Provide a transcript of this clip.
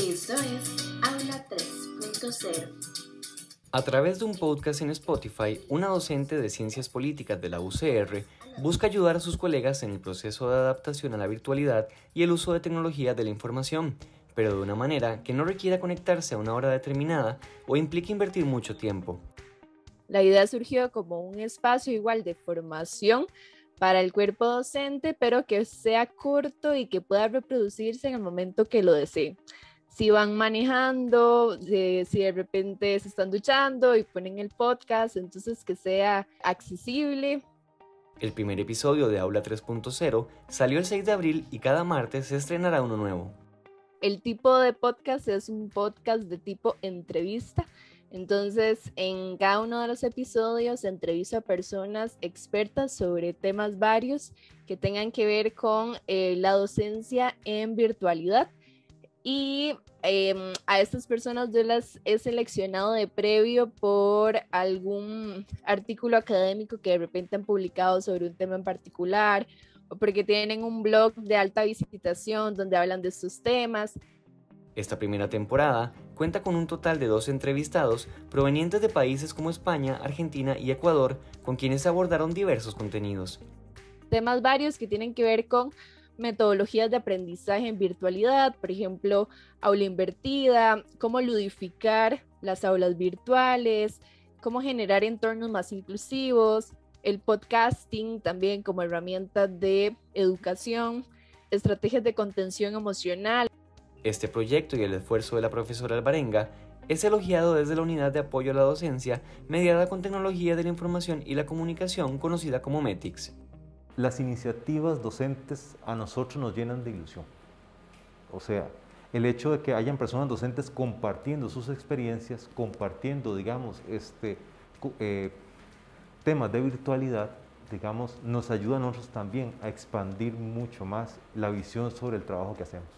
Esto es Aula 3.0. A través de un podcast en Spotify, una docente de Ciencias Políticas de la UCR busca ayudar a sus colegas en el proceso de adaptación a la virtualidad y el uso de tecnologías de la información, pero de una manera que no requiera conectarse a una hora determinada o implique invertir mucho tiempo. La idea surgió como un espacio igual de formación para el cuerpo docente, pero que sea corto y que pueda reproducirse en el momento que lo desee. Si van manejando, si de repente se están duchando y ponen el podcast, entonces que sea accesible. El primer episodio de Aula 3.0 salió el 6 de abril y cada martes se estrenará uno nuevo. El tipo de podcast es un podcast de tipo entrevista entonces, en cada uno de los episodios entrevisto a personas expertas sobre temas varios que tengan que ver con eh, la docencia en virtualidad. Y em, a estas personas yo las he seleccionado de previo por algún artículo académico que de repente han publicado sobre un tema en particular o porque tienen un blog de alta visitación donde hablan de estos temas. Esta primera temporada cuenta con un total de dos entrevistados provenientes de países como España, Argentina y Ecuador, con quienes abordaron diversos contenidos. Temas varios que tienen que ver con metodologías de aprendizaje en virtualidad, por ejemplo, aula invertida, cómo ludificar las aulas virtuales, cómo generar entornos más inclusivos, el podcasting también como herramienta de educación, estrategias de contención emocional. Este proyecto y el esfuerzo de la profesora Alvarenga es elogiado desde la Unidad de Apoyo a la Docencia, mediada con tecnología de la información y la comunicación conocida como METICS. Las iniciativas docentes a nosotros nos llenan de ilusión. O sea, el hecho de que hayan personas docentes compartiendo sus experiencias, compartiendo, digamos, este, eh, temas de virtualidad, digamos, nos ayuda a nosotros también a expandir mucho más la visión sobre el trabajo que hacemos.